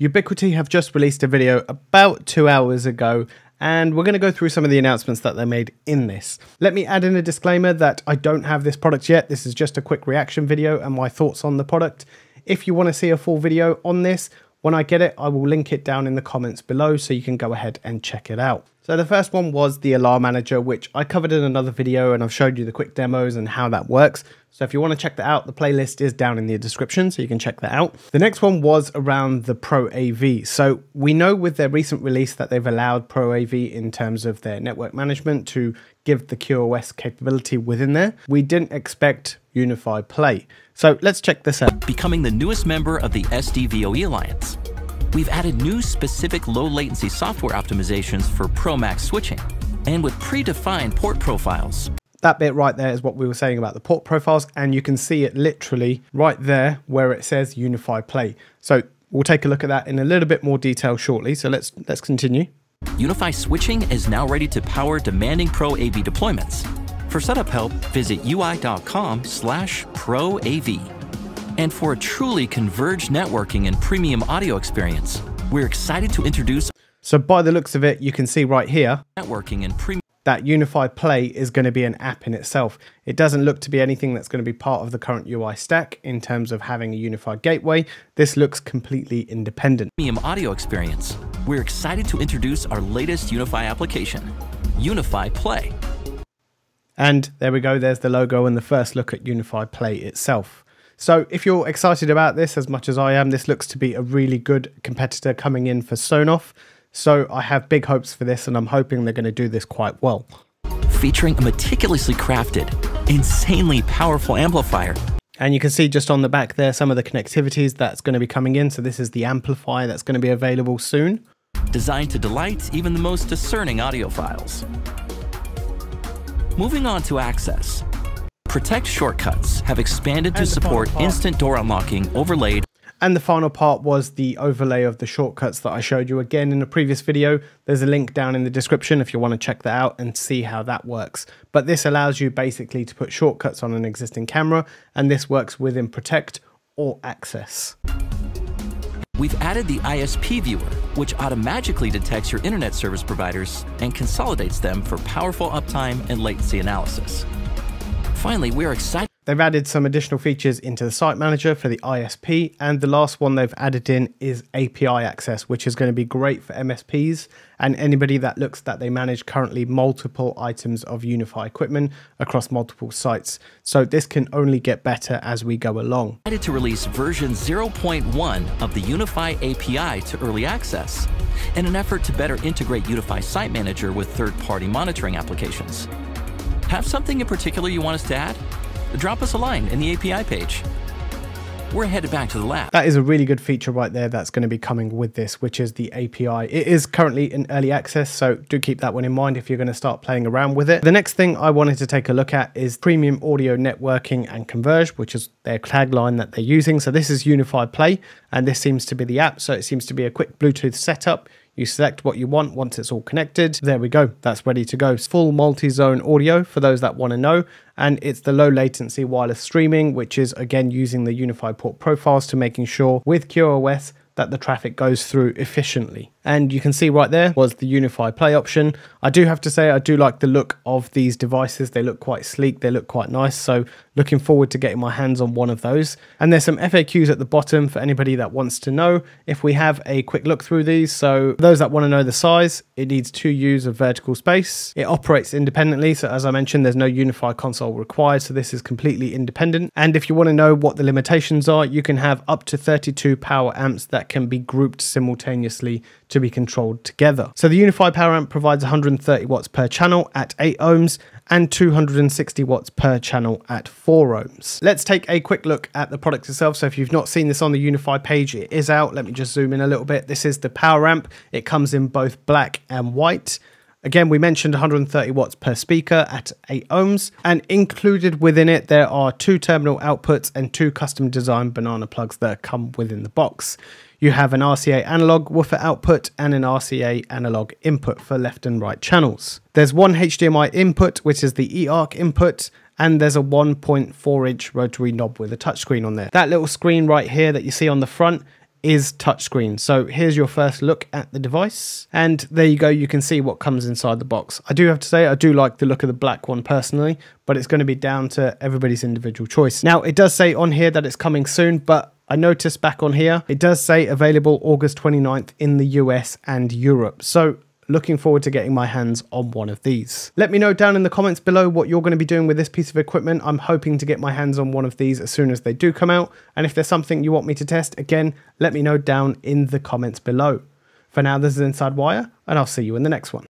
Ubiquiti have just released a video about two hours ago and we're going to go through some of the announcements that they made in this. Let me add in a disclaimer that I don't have this product yet. This is just a quick reaction video and my thoughts on the product. If you want to see a full video on this, when I get it, I will link it down in the comments below so you can go ahead and check it out. So the first one was the Alarm Manager, which I covered in another video and I've showed you the quick demos and how that works. So if you want to check that out, the playlist is down in the description so you can check that out. The next one was around the Pro AV. So we know with their recent release that they've allowed Pro AV in terms of their network management to give the QoS capability within there. We didn't expect UniFi Play. So let's check this out. Becoming the newest member of the SDVoE Alliance, we've added new specific low latency software optimizations for ProMax switching and with predefined port profiles. That bit right there is what we were saying about the port profiles, and you can see it literally right there where it says UniFi Play. So we'll take a look at that in a little bit more detail shortly. So let's let's continue. UniFi switching is now ready to power demanding Pro AV deployments. For setup help, visit ui.com slash proav. And for a truly converged networking and premium audio experience, we're excited to introduce So by the looks of it, you can see right here networking and premium that UniFi Play is going to be an app in itself. It doesn't look to be anything that's going to be part of the current UI stack in terms of having a unified gateway. This looks completely independent. premium audio experience. We're excited to introduce our latest UniFi application, UniFi Play. And there we go, there's the logo and the first look at UniFi Play itself. So if you're excited about this as much as I am, this looks to be a really good competitor coming in for Sonos. So I have big hopes for this and I'm hoping they're going to do this quite well. featuring a meticulously crafted, insanely powerful amplifier. And you can see just on the back there some of the connectivities that's going to be coming in. So this is the amplifier that's going to be available soon. designed to delight even the most discerning audiophiles. Moving on to access. Protect shortcuts have expanded to And the support instant door unlocking overlaid And the final part was the overlay of the shortcuts that I showed you again in a previous video. There's a link down in the description if you want to check that out and see how that works. But this allows you basically to put shortcuts on an existing camera and this works within Protect or Access. We've added the ISP viewer, which automatically detects your internet service providers and consolidates them for powerful uptime and latency analysis. Finally, we are excited They've added some additional features into the site manager for the ISP, and the last one they've added in is API access, which is going to be great for MSPs and anybody that looks that they manage currently multiple items of UniFi equipment across multiple sites. So this can only get better as we go along. to release version 0.1 of the UniFi API to early access in an effort to better integrate UniFi Site Manager with third party monitoring applications. Have something in particular you want us to add? Drop us a line in the API page. We're headed back to the lab. That is a really good feature right there that's going to be coming with this, which is the API. It is currently in early access, so do keep that one in mind if you're going to start playing around with it. The next thing I wanted to take a look at is premium audio networking and converge, which is their tagline that they're using. So this is UniFi Play, and this seems to be the app. So it seems to be a quick Bluetooth setup. You select what you want once it's all connected. There we go. That's ready to go. Full multi-zone audio for those that want to know. And it's the low latency wireless streaming, which is again using the unified port profiles to making sure with QoS that the traffic goes through efficiently. And you can see right there was the UniFi Play option. I do have to say I do like the look of these devices. They look quite sleek, they look quite nice. So looking forward to getting my hands on one of those. And there's some FAQs at the bottom for anybody that wants to know if we have a quick look through these. So those that want to know the size, it needs two U's of vertical space. It operates independently. So as I mentioned, there's no UniFi console required. So this is completely independent. And if you want to know what the limitations are, you can have up to 32 power amps that can be grouped simultaneously to be controlled together. So the UniFi Power Amp provides 130 watts per channel at 8 ohms and 260 watts per channel at 4 ohms. Let's take a quick look at the product itself. So if you've not seen this on the UniFi page, it is out. Let me just zoom in a little bit. This is the Power Amp. It comes in both black and white. Again, we mentioned 130 watts per speaker at 8 ohms, and included within it, there are two terminal outputs and two custom designed banana plugs that come within the box. You have an RCA analog woofer output and an RCA analog input for left and right channels. There's one HDMI input, which is the eARC input, and there's a 1.4 inch rotary knob with a touchscreen on there. That little screen right here that you see on the front is touchscreen. So here's your first look at the device. And there you go, you can see what comes inside the box. I do have to say, I do like the look of the black one personally, but it's going to be down to everybody's individual choice. Now, it does say on here that it's coming soon, but I noticed back on here, it does say available August 29th in the US and Europe. So looking forward to getting my hands on one of these. Let me know down in the comments below what you're going to be doing with this piece of equipment. I'm hoping to get my hands on one of these as soon as they do come out. And if there's something you want me to test, again, let me know down in the comments below. For now, this is Inside Wire, and I'll see you in the next one.